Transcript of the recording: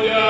Hallelujah.